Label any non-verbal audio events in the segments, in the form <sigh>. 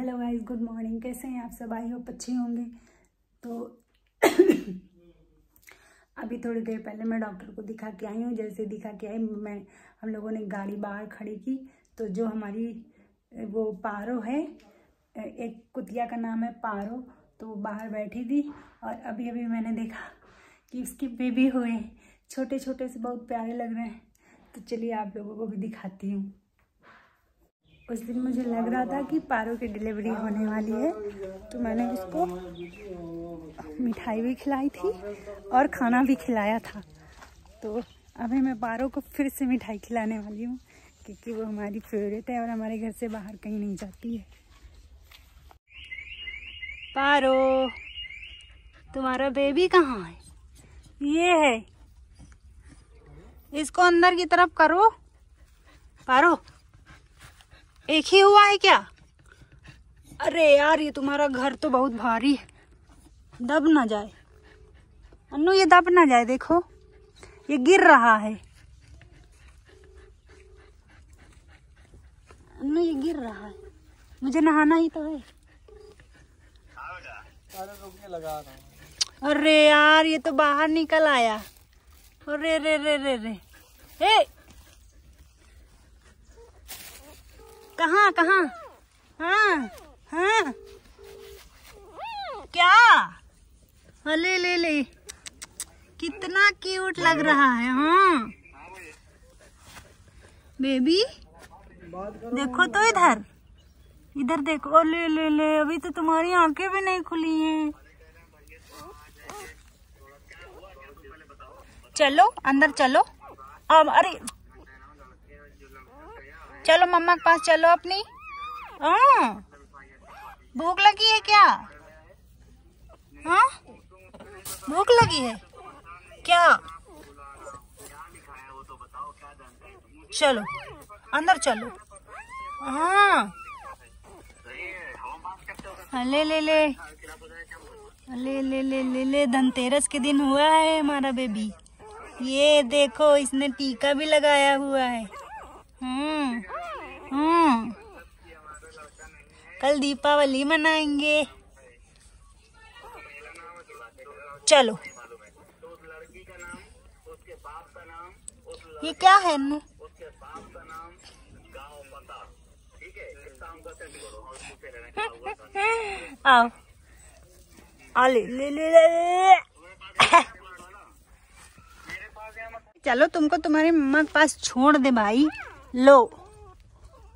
Hello guys, good morning. कैसे हैं आप सब? आई होप अच्छे होंगे। तो अभी थोड़ी देर पहले मैं डॉक्टर को दिखा के आई हूँ। जैसे दिखा के आई, मैं, हम लोगों ने गाड़ी बाहर खड़ी की। तो जो हमारी, वो पारो है, एक कुतिया का नाम है पारो। तो वो बाहर बैठी थी और अभी अभी मैंने देखा कि उसके बेबी हुए छोटे छोटे से बहुत प्यारे लग रहे हैं। तो चलिए आप लोगों को भी दिखाती हूँ। उस दिन मुझे लग रहा था कि पारो की डिलीवरी होने वाली है तो मैंने उसको मिठाई भी खिलाई थी और खाना भी खिलाया था। तो अभी मैं पारो को फिर से मिठाई खिलाने वाली हूँ, क्योंकि वो हमारी फेवरेट है और हमारे घर से बाहर कहीं नहीं जाती है। पारो, तुम्हारा बेबी कहाँ है? ये है। इसको अंदर की तरफ़ करो। पारो एक ही हुआ है क्या? अरे यार, ये तुम्हारा घर तो बहुत भारी है। दब ना जाए। अन्नू, ये दब ना जाए, देखो। ये गिर रहा है। अन्नू, ये गिर रहा है। मुझे नहाना ही तो है। अरे यार, ये तो बाहर निकल आया। अरे रे रे रे रे। ए कहाँ कहाँ? हाँ हाँ। क्या? हाँ, ले ले कितना क्यूट लग रहा है हाँ। बेबी देखो तो इधर। इधर देखो। ले ले ले। अभी तो तुम्हारी आँखें भी नहीं खुली हैं। चलो अंदर चलो। अब अरे चलो मम्मा के पास चलो अपनी। हाँ। भूख लगी है क्या? हाँ? भूख लगी है? क्या? चलो, अंदर चलो। हाँ। ले ले ले। ले ले ले ले ले, धनतेरस के दिन हुआ है हमारा बेबी। ये देखो, इसने टीका भी लगाया हुआ है। हम्म। कल दीपावली मनाएँगे। चलो। ये क्या है नु आओ। आ ले ले ले ले, ले। चलो तुमको तुम्हारी मम्मा के पास छोड़ दे भाई। लो,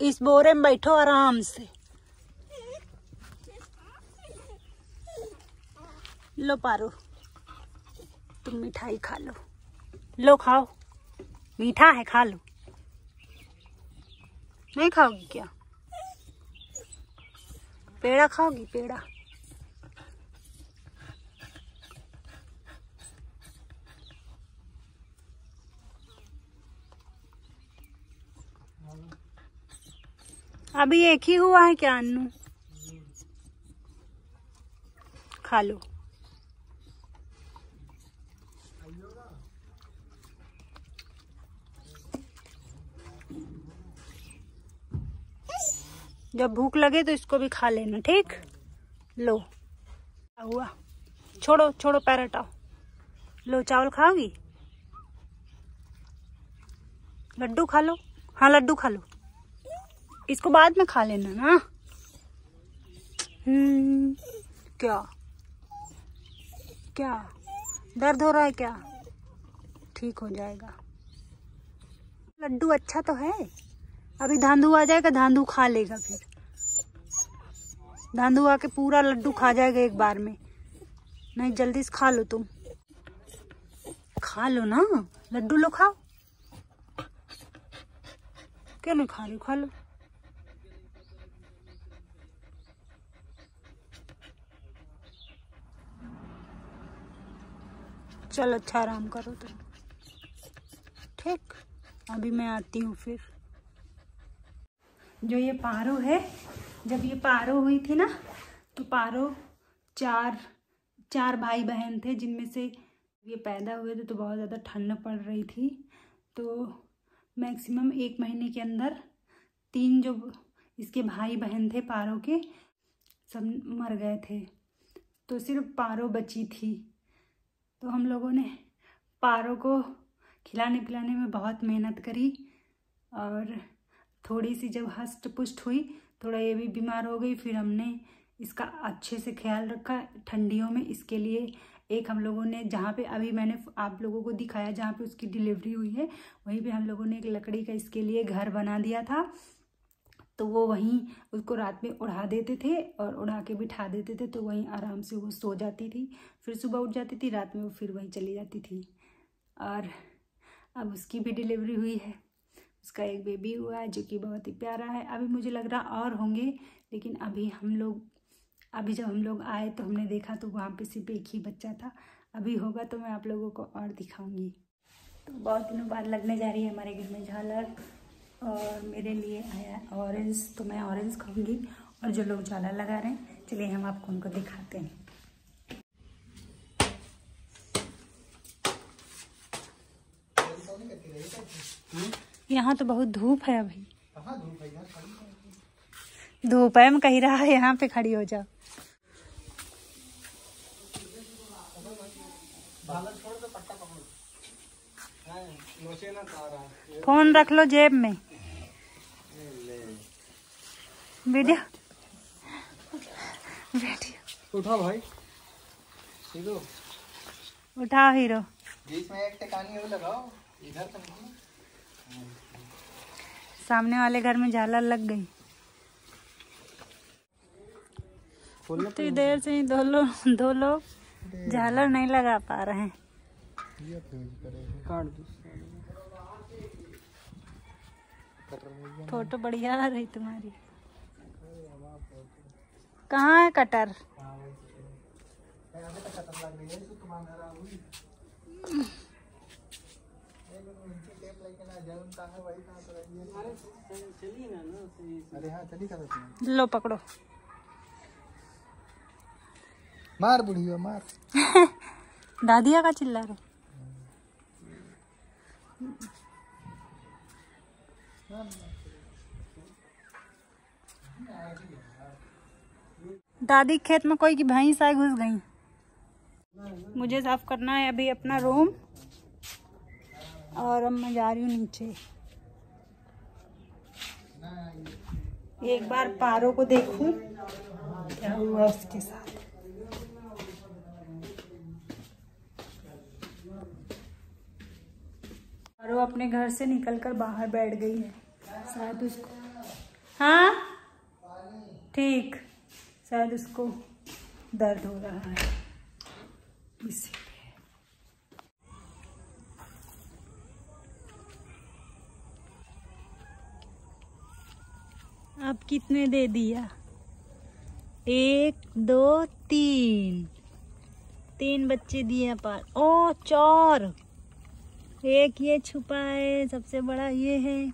इस बोरे में बैठो आराम से। लो पारो, तुम मिठाई खा लो। लो खाओ, मीठा है, खा लो। नहीं खाओगी क्या? पेड़ा खाओगी, पेड़ा? अभी एक ही हुआ है क्या, अन्नू? खा लो। जब भूख लगे तो इसको भी खा लेना, ठीक? लो। हुआ? छोड़ो छोड़ो पैर हटाओ लो, चावल खाओगी? लड्डू खा लो। हाँ लड्डू खा लो। इसको बाद में खा लेना ना। हम्म क्या? क्या? दर्द हो रहा है क्या? ठीक हो जाएगा। लड्डू अच्छा तो है। अभी धांधू आ जाएगा, धांधू खा लेगा फिर। धांधू आके पूरा लड्डू खा जाएगा एक बार में। नहीं, जल्दी से खा लो तुम। खा लो ना। लड्डू लो खाओ। क्यों नहीं खा रही खा लो। चल अच्छा आराम करो तुम। ठीक, अभी मैं आती हूँ फिर। जो ये पारो है, जब ये पारो हुई थी ना तो पारो चार चार भाई बहन थे, जिनमें से ये पैदा हुए थे तो बहुत ज़्यादा ठंड पड़ रही थी। तो मैक्सिमम एक महीने के अंदर तीन जो इसके भाई बहन थे पारो के, सब मर गए थे। तो सिर्फ़ पारो बची थी। तो हम लोगों ने पारो को खिलाने पिलाने में बहुत मेहनत करी और थोड़ी सी जब हष्ट पुष्ट हुई, थोड़ा ये भी बीमार हो गई, फिर हमने इसका अच्छे से ख्याल रखा। ठंडियों में इसके लिए एक हम लोगों ने, जहाँ पे अभी मैंने आप लोगों को दिखाया जहाँ पे उसकी डिलीवरी हुई है, वहीं पे हम लोगों ने एक लकड़ी का इसके लिए घर बना दिया था। तो वो वहीं उसको रात में उड़ा देते थे और उड़ा के बिठा देते थे तो वहीं आराम से वो सो जाती थी। फिर सुबह उठ जाती थी, रात में वो फिर वहीं चली जाती थी। और अब उसकी भी डिलीवरी हुई है। उसका एक बेबी हुआ है जो कि बहुत ही प्यारा है। अभी मुझे लग रहा और होंगे, लेकिन अभी हम लोग, अभी जब हम लोग आए तो हमने देखा तो वहाँ पे सिर्फ़ एक ही बच्चा था। अभी होगा तो मैं आप लोगों को और दिखाऊँगी। तो बहुत दिनों बाद लगने जा रही है हमारे घर में झालर। और मेरे लिए आया ऑरेंज तो मैं ऑरेंज खाऊँगी। और जो लोग झालर लगा रहे हैं, चलिए हम आपको उनको दिखाते हैं। यहाँ तो बहुत धूप है अभी। धूप है मैं कही रहा है यहाँ पे खड़ी हो जाओ। फ़ोन रख लो जेब में। वीडियो वीडियो उठा भाई। हीरो उठाओ हीरो। बीच में एक टिकानी वो लगाओ। इधर तो सामने वाले घर में झालर लग गई। इतनी देर से ही दो लोग दो लोग झालर नहीं लगा पा रहे हैं। फ़ोटो बढ़िया आ रही तुम्हारी। कहाँ है कटर? लो पकड़ो। मार बुढ़िया मार। दादिया का चिल्ला रहे दादी खेत में कोई की भैंस आई घुस गई। मुझे साफ़ करना है अभी अपना रूम और अब मैं जा रही हूँ नीचे। एक बार पारो को देखूँ, क्या हुआ उसके साथ। पारो अपने घर से निकलकर बाहर बैठ गई है, शायद उसको। हाँ? ठीक। शायद उसको दर्द हो रहा है। इसीलिए। अब कितने दे दिया? एक, दो, तीन। तीन बच्चे दिए पार ओ, चार। एक ये छुपा है, सबसे बड़ा ये है,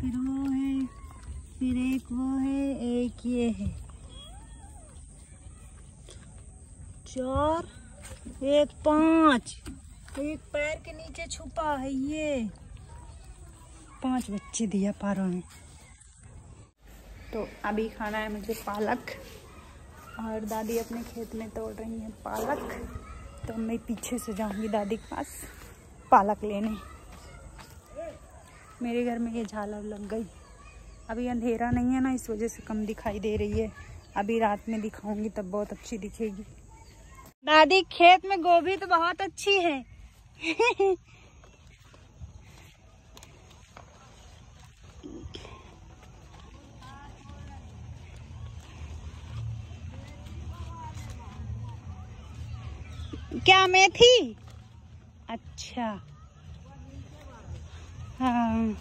फिर वो है, फिर एक वो है, एक ये है। चार एक पाँच। एक पैर के नीचे छुपा है ये। पाँच बच्चे दिया पारों ने। तो अभी खाना है मुझे पालक। और दादी अपने खेत में तोड़ रही है पालक। तो मैं पीछे से जाऊँगी दादी के पास पालक लेने। मेरे घर में ये झालर लग गई। अभी अंधेरा नहीं है ना इस वजह से कम दिखाई दे रही है। अभी रात में दिखाऊँगी तब बहुत अच्छी दिखेगी। दादी खेत में गोभी तो बहुत अच्छी है। क्या मेथी? अच्छा। हाँ।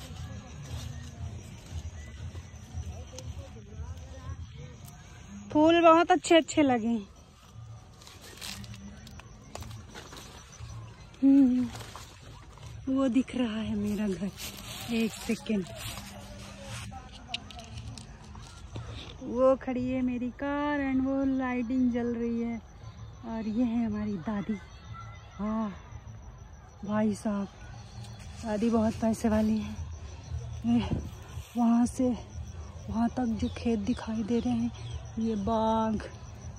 फूल बहुत अच्छे अच्छे लगे। हम्म, वो दिख रहा है मेरा घर। एक सेकेंड। वो खड़ी है मेरी कार एंड वो लाइटिंग जल रही है। और ये है हमारी दादी। हाँ भाई साहब, दादी बहुत पैसे वाली है। वहाँ से, वहाँ तक जो खेत दिखाई दे रहे हैं, ये बाग,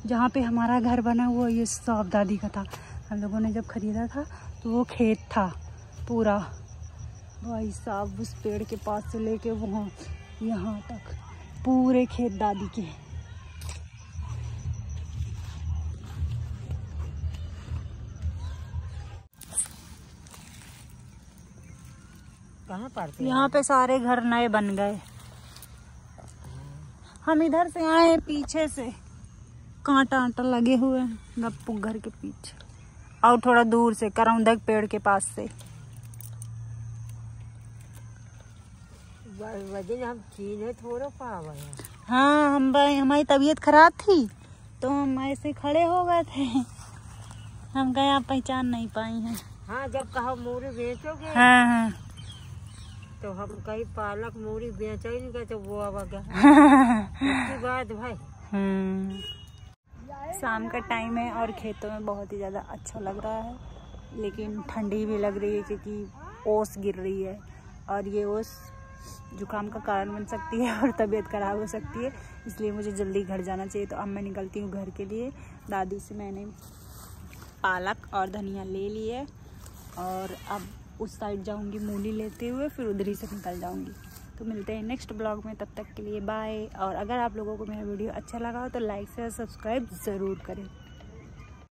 जहाँ पे हमारा घर बना हुआ, ये सब दादी का था। हम लोगों ने जब खरीदा था तो वो खेत था पूरा। भाई साहब उस पेड़ के पास से लेके वहाँ यहाँ तक पूरे खेत दादी के। यहाँ पे सारे घर नए बन गए। हम इधर से आए पीछे से। कांटा आंटा लगे हुए हैं गप्पू घर के पीछे। और थोड़ा दूर से करौंदक पेड़ के पास से। वज़न हम चीने थोड़ा पावा हाँ। हम भाई हमारी तबीयत खराब थी तो हम ऐसे खड़े हो गए थे। हम गए आप पहचान नहीं पाई हैं। हाँ जब कहा मूरी बेचोगे हाँ हाँ। तो हम कहीं पालक मूरी बेचा नहीं गए तो वो अब गया। <laughs> उसके बाद भाई। हम्म। शाम का टाइम है और खेतों में बहुत ही ज़्यादा अच्छा लग रहा है, लेकिन ठंडी भी लग रही है क्योंकि ओस गिर रही है और ये ओस जुकाम का कारण बन सकती है और तबीयत खराब हो सकती है, इसलिए मुझे जल्दी घर जाना चाहिए। तो अब मैं निकलती हूँ घर के लिए। दादी से मैंने पालक और धनिया ले लिए और अब उस साइड जाऊँगी, मूली लेते हुए, फिर उधर ही से निकल जाऊँगी। तो मिलते हैं नेक्स्ट ब्लॉग में, तब तक के लिए बाय और अगर आप लोगों को मेरा वीडियो अच्छा लगा हो तो लाइक शेयर सब्सक्राइब ज़रूर करें।